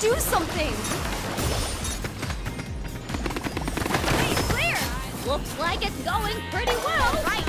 Do something! Hey, clear! Looks like it's going pretty well! Right.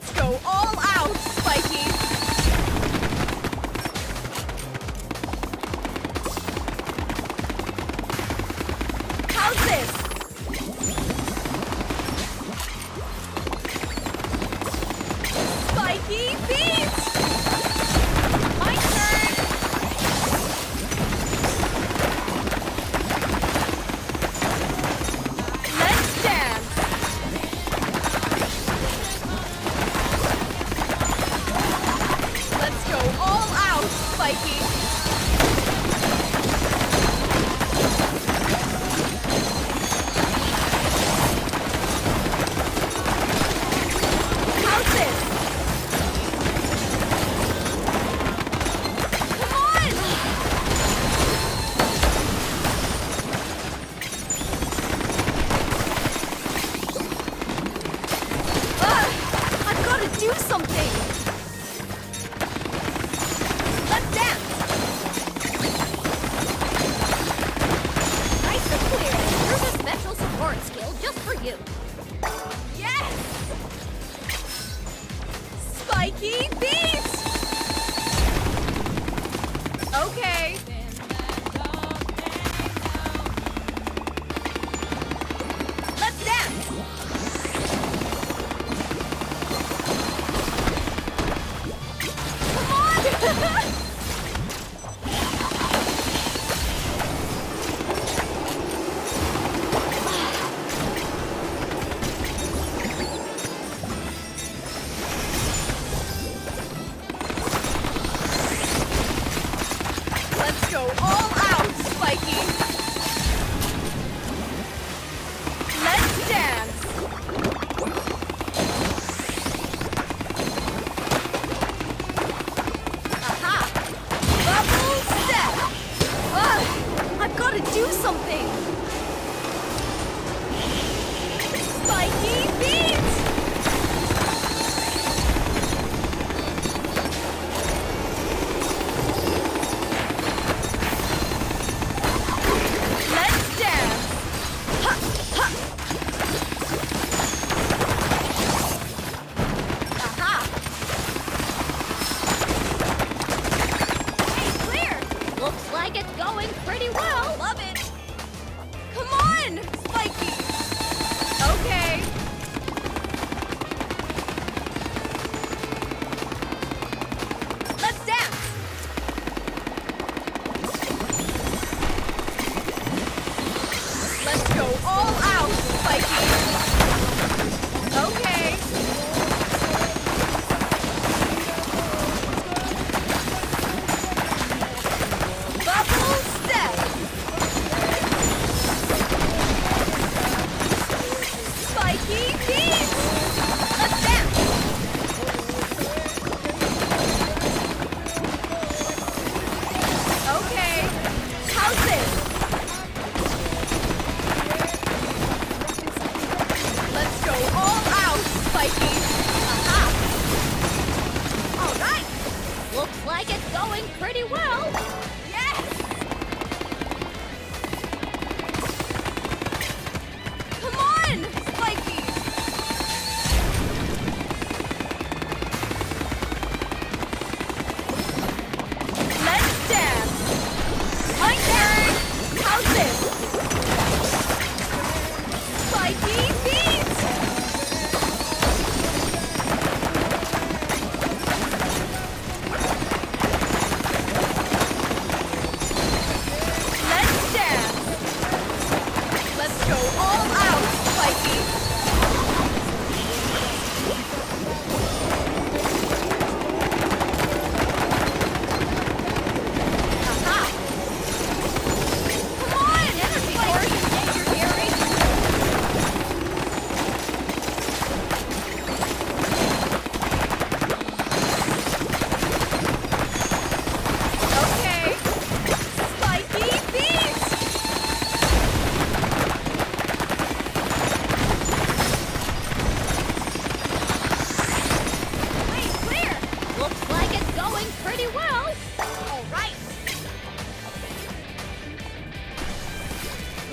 Let's go all out!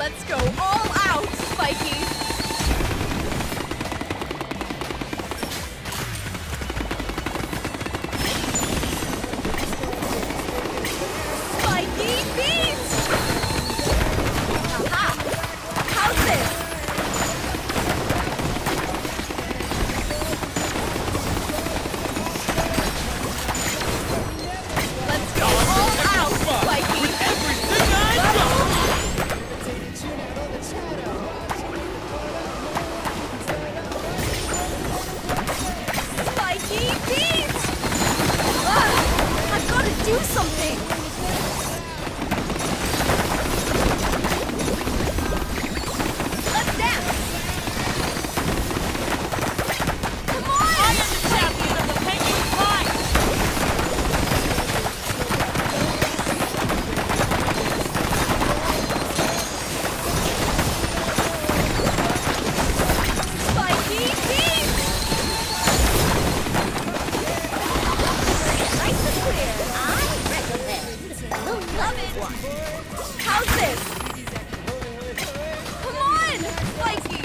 Let's go all out, Spiky. How's this? Come on! Like